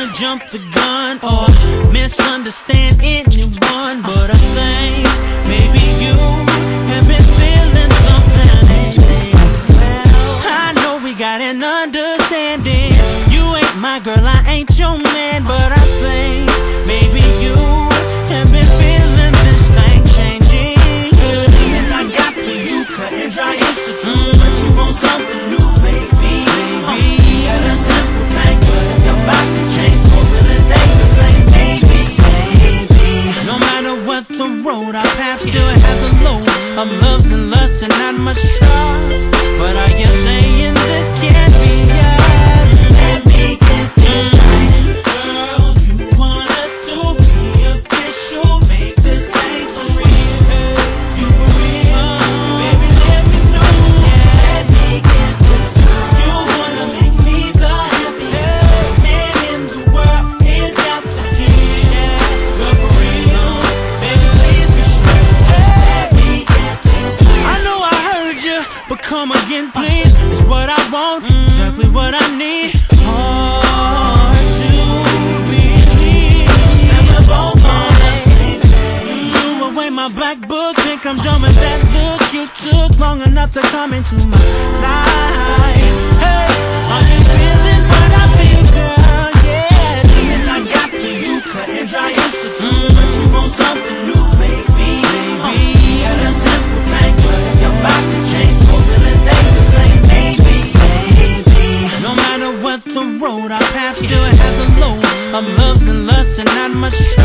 to jump the gun or misunderstand anyone, but I think. road our path still has a load of loves and lust and not much trust. But are you saying this come again, please. It's what I want, exactly what I need. Hard to believe. Never both on Blew away my black book, think I'm dumb as that look. You took long enough to come into my life. still has a low of loves and lust and not much trust.